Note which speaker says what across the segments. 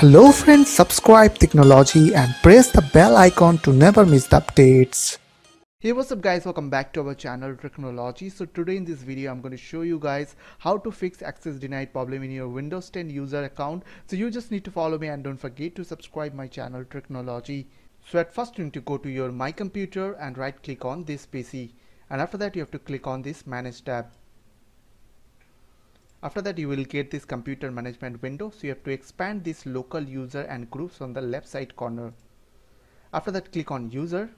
Speaker 1: Hello friends, subscribe Tricknology and press the bell icon to never miss the updates. Hey what's up guys welcome back to our channel Tricknology. So today in this video I'm going to show you guys how to fix access denied problem in your Windows 10 user account. So you just need to follow me and don't forget to subscribe my channel Tricknology. So at first you need to go to your my computer and right click on this PC and after that you have to click on this manage tab. After that you will get this computer management window. So you have to expand this local user and groups on the left side corner. After that click on user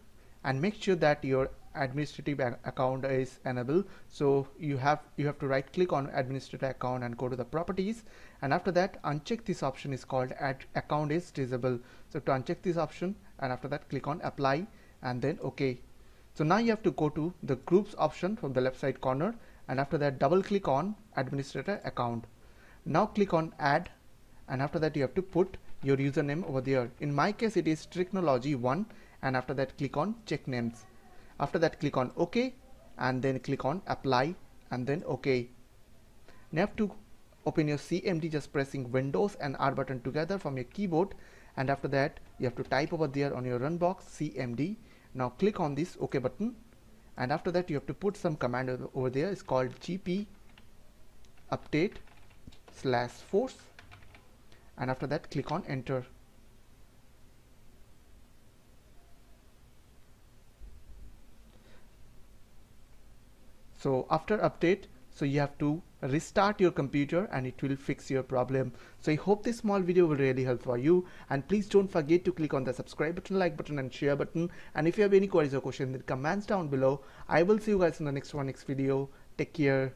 Speaker 1: and make sure that your administrative account is enabled. So you have you have to right click on administrator account and go to the properties. And after that uncheck this option is called account is disable so to uncheck this option and after that click on apply and then ok so now you have to go to the groups option from the left side corner and after that double click on administrator account. Now click on add and after that you have to put your username over there. In my case it is technology 1 and after that click on check names. After that click on ok and then click on apply and then ok. Now have to open your CMD just pressing Windows and R button together from your keyboard and after that you have to type over there on your run box CMD now click on this OK button and after that you have to put some command over there. It's called gp update slash force. And after that click on enter. So after update so you have to restart your computer and it will fix your problem. So i hope this small video will really help for you. And please don't forget to click on the subscribe button like button and share button. And if you have any queries or questions the comments down below. I will see you guys in the next one next video. Take care